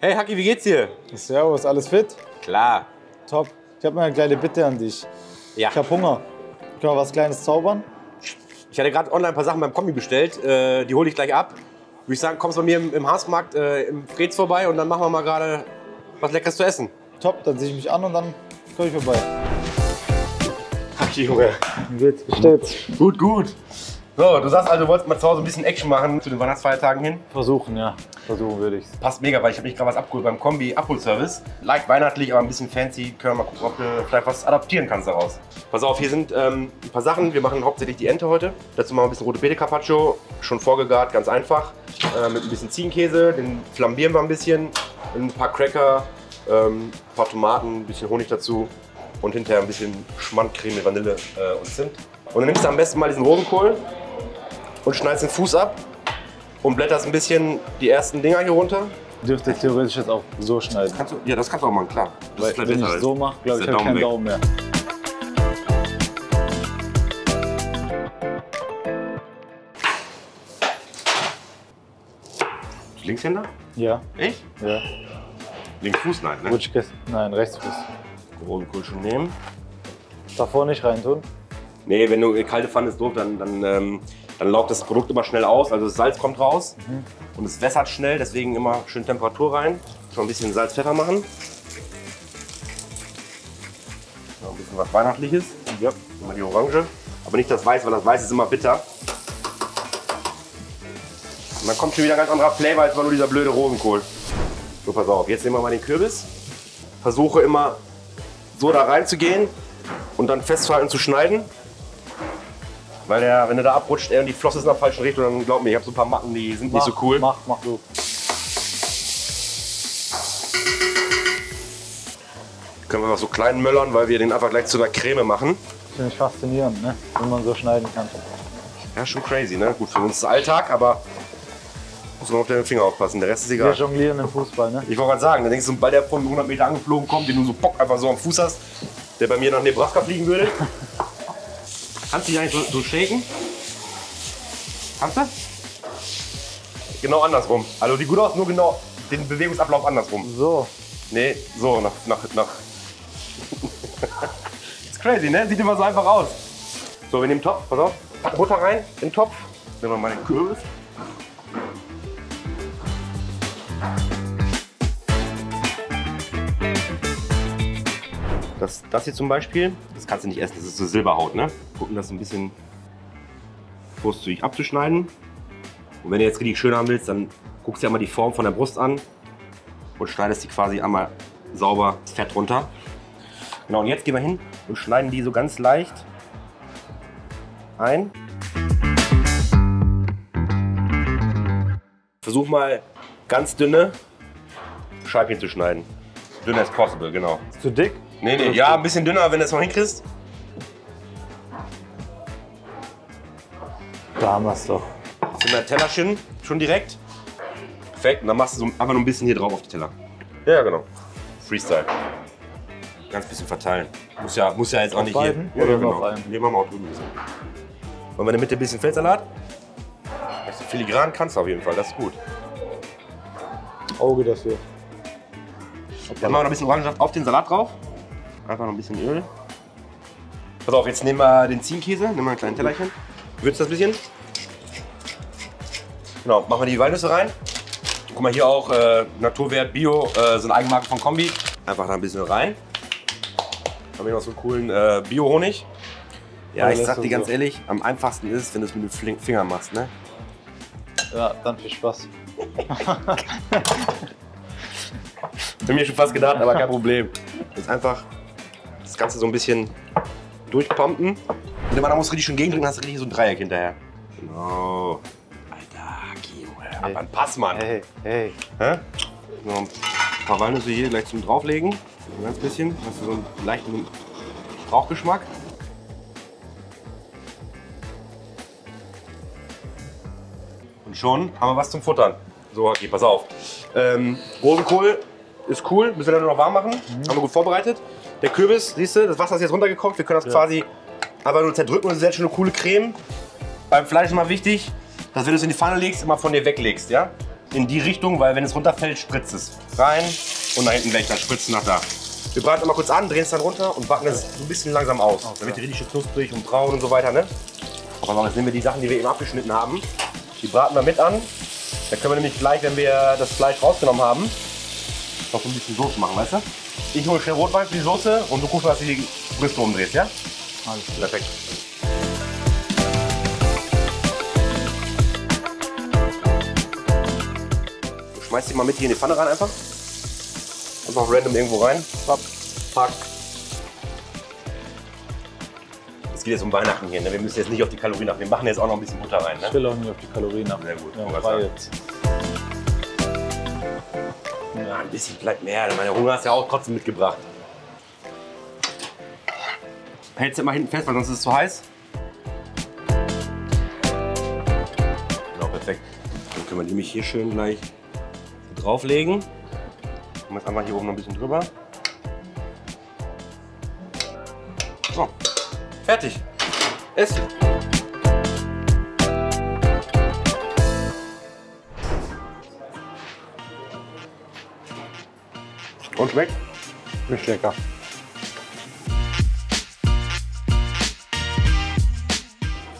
Hey Haki, wie geht's dir? Servus, alles fit? Klar. Top. Ich habe mal eine kleine Bitte an dich. Ja. Ich habe Hunger. Können wir was Kleines zaubern? Ich hatte gerade online ein paar Sachen beim Kombi bestellt. Äh, die hole ich gleich ab. Würde ich sagen, kommst bei mir im, im Haßmarkt äh, im Freds vorbei und dann machen wir mal gerade was Leckeres zu essen. Top, dann sehe ich mich an und dann komme ich vorbei. Haki, Junge. Wie steht's? Gut, gut. So, du sagst also, du wolltest mal zu Hause ein bisschen Action machen zu den Weihnachtsfeiertagen hin. Versuchen, ja. Versuchen würde ich's. Passt mega, weil ich habe mich gerade was abgeholt beim Kombi Abholservice. Leicht weihnachtlich, aber ein bisschen fancy. Können wir mal gucken, ob du vielleicht was adaptieren kannst daraus. Pass auf, hier sind ähm, ein paar Sachen. Wir machen hauptsächlich die Ente heute. Dazu machen wir ein bisschen rote Beete Carpaccio. Schon vorgegart, ganz einfach. Äh, mit ein bisschen Ziegenkäse. Den flambieren wir ein bisschen. Ein paar Cracker, ähm, ein paar Tomaten, ein bisschen Honig dazu. Und hinterher ein bisschen Schmandcreme mit Vanille äh, und Zimt. Und dann nimmst du am besten mal diesen Rosenkohl und schneidest den Fuß ab und blätterst ein bisschen die ersten Dinger hier runter. Dürfte ich theoretisch jetzt auch so schneiden. Kannst du, ja, das kannst du auch machen, klar. Das Weil, wenn ich so mache, glaube ich, habe ich keinen weg. Daumen mehr. Linkshänder? Ja, Echt? ja. Linksfuß, nein, ne? Rutschkäse. Nein, Rechtsfuß. Schon nehmen. Davor nicht reintun. Nee, wenn du kalte Pfanne ist doof, dann, dann, ähm, dann laugt das Produkt immer schnell aus. Also das Salz kommt raus und es wässert schnell, deswegen immer schön Temperatur rein. Schon ein bisschen Salz, Pfeffer machen. Ein bisschen was Weihnachtliches. Ja, immer die Orange. Aber nicht das Weiß, weil das Weiß ist immer bitter. Und dann kommt schon wieder ein ganz anderer Flavor als war nur dieser blöde Rosenkohl. So, pass auf, jetzt nehmen wir mal den Kürbis. Versuche immer so da reinzugehen und dann festzuhalten zu schneiden. Weil der, wenn der da abrutscht, er und die Flosse ist in der falschen Richtung, dann glaub mir, ich habe so ein paar Macken, die sind nicht so cool. Mach, mach du. Können wir einfach so klein möllern, weil wir den einfach gleich zu einer Creme machen. Finde ich faszinierend, ne? wenn man so schneiden kann. Ja, schon crazy, ne? Gut, für uns ist Alltag, aber muss man auf den Finger aufpassen, der Rest ist Wir egal. jonglieren im Fußball, ne? Ich wollte gerade sagen, dann denkst du, sobald der von 100 Meter angeflogen kommt, den du so Bock einfach so am Fuß hast, der bei mir nach Nebraska fliegen würde. Kannst du dich eigentlich so, so shaken? Kannst du? Genau andersrum. Also die gut aus, nur genau den Bewegungsablauf andersrum. So, Nee, so, nach. nach, nach. ist crazy, ne? Sieht immer so einfach aus. So, wir nehmen Topf, pass auf. Pack Butter rein in den Topf. Nehmen wir mal den Kürbis. Das, das hier zum Beispiel, das kannst du nicht essen, das ist so Silberhaut, ne? Gucken, das ein bisschen großzügig abzuschneiden. Und wenn du jetzt richtig schön haben willst, dann guckst du dir einmal die Form von der Brust an und schneidest die quasi einmal sauber das Fett runter. Genau, und jetzt gehen wir hin und schneiden die so ganz leicht ein. Versuch mal ganz dünne Scheibchen zu schneiden. Dünner as possible, genau. ist zu dick? Nee, nee, ja, ein bisschen dünner, wenn du es noch hinkriegst. Da haben wir es doch. Zu einer Tellerchen schon direkt. Perfekt, und dann machst du so einfach nur ein bisschen hier drauf auf die Teller. Ja, genau. Freestyle. Ganz bisschen verteilen. Muss ja, muss ja jetzt auch Auf nicht beiden? hier. Ja, ja, genau. Nee, machen wir auch drüben ein bisschen. Wollen wir in der Mitte ein bisschen Feldsalat? Also filigran kannst du auf jeden Fall, das ist gut. Auge dafür. Dann machen wir noch ein bisschen Orangensaft auf den Salat drauf. Einfach noch ein bisschen Öl. Pass auf, jetzt nehmen wir den Ziegenkäse, nehmen wir ein kleines Tellerchen. Würzt das ein bisschen. Genau, machen wir die Walnüsse rein. Guck mal, hier auch äh, Naturwert Bio, äh, so eine Eigenmarke von Kombi. Einfach da ein bisschen rein. Haben wir noch so einen coolen äh, Bio-Honig. Ja, ich sag dir so. ganz ehrlich, am einfachsten ist, wenn du es mit den Fingern machst, ne? Ja, dann viel Spaß. Hab mir schon fast gedacht, aber kein Problem. Jetzt einfach das Ganze so ein bisschen durchpumpen. Und wenn man da muss richtig schön gegendrücken, hast du richtig so ein Dreieck hinterher. Genau. Alter, Junge. Aber ein Pass, Mann. Hey, hey. Hä? Noch ein paar Walnüsse hier gleich zum drauflegen. Ein ganz bisschen. Hast du so einen leichten Rauchgeschmack. Und schon haben wir was zum Futtern. So, Haki, pass auf. Ähm, Rosenkohl ist cool, müssen wir dann nur noch warm machen. Haben wir gut vorbereitet. Der Kürbis, siehst du, das Wasser ist jetzt runtergekocht. Wir können das quasi einfach nur zerdrücken und das ist jetzt schon eine coole Creme. Beim Fleisch ist immer wichtig, dass wenn du es in die Pfanne legst, immer von dir weglegst, ja? in die Richtung, weil wenn es runterfällt, spritzt es rein und nach hinten weg, dann spritzt es nach da. Wir braten immer kurz an, drehen es dann runter und backen es so ein bisschen langsam aus. Damit die richtig schön knusprig und braun und so weiter. Ne? Aber jetzt nehmen wir die Sachen, die wir eben abgeschnitten haben. Die braten wir mit an. Da können wir nämlich gleich, wenn wir das Fleisch rausgenommen haben, noch ein bisschen Soße machen, weißt du? Ich hole schnell Rotwein für die Soße und du guckst, was du die Brüste umdrehst, ja? Alles klar. Perfekt. Du schmeißt die mal mit hier in die Pfanne rein einfach. Einfach random irgendwo rein. Papp, pack. Es geht jetzt um Weihnachten hier. Ne? Wir müssen jetzt nicht auf die Kalorien achten. Wir machen jetzt auch noch ein bisschen Butter rein. Ich Ne? will auch nicht auf die Kalorien ab. Sehr gut, Ja, ein bisschen bleibt mehr. Meine Hunger hast du ja auch trotzdem mitgebracht. Hältst du mal hinten fest, weil sonst ist es zu heiß. Genau, perfekt. Dann können wir nämlich hier schön gleich drauflegen. Und jetzt einfach hier oben noch ein bisschen drüber. So, fertig. Essen. Und schmeckt? Richtig lecker.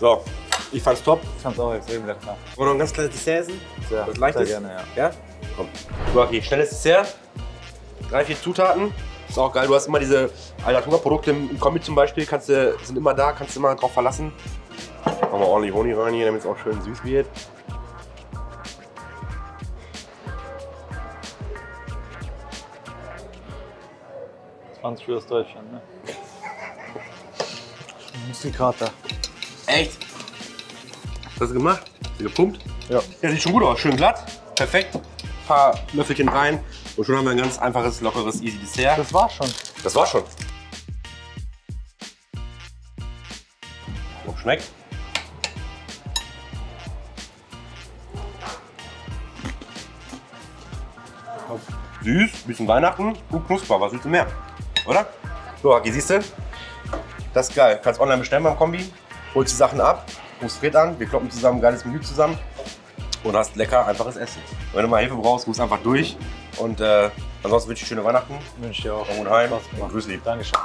So, ich fand's top. Ich fand's auch extrem lecker. Wollen wir noch ein ganz kleines Dessert essen? Sehr, Was leichtes? sehr gerne, ja. Ja? Komm. Okay, schnelles Dessert. Drei, vier Zutaten. Ist auch geil. Du hast immer diese Alnatura-Produkte im Kombi zum Beispiel. Kannst du, sind immer da, kannst du immer drauf verlassen. Machen wir ordentlich Honig rein hier, damit es auch schön süß wird. 20 für aus Deutschland, ne? Muskelkater. Echt? Hast du gemacht? Hast du gepumpt? Ja. Ja, sieht schon gut aus. Schön glatt. Perfekt. Ein paar Löffelchen rein. Und schon haben wir ein ganz einfaches, lockeres, easy Dessert. Das war's schon. Das war's schon. Schmeckt. Süß, bisschen Weihnachten und knusper. Was willst du mehr? Oder? So, Aki, siehst du? Das ist geil. Kannst online bestellen beim Kombi. Holst die Sachen ab, rufst Fred an. Wir kloppen zusammen ein geiles Menü zusammen. Und hast lecker, einfaches Essen. Wenn du mal Hilfe brauchst, rufst einfach durch. Und äh, ansonsten wünsche ich schöne Weihnachten. Wünsche ich dir auch. Komm gut heim Spaß und grüß lieb. Dankeschön.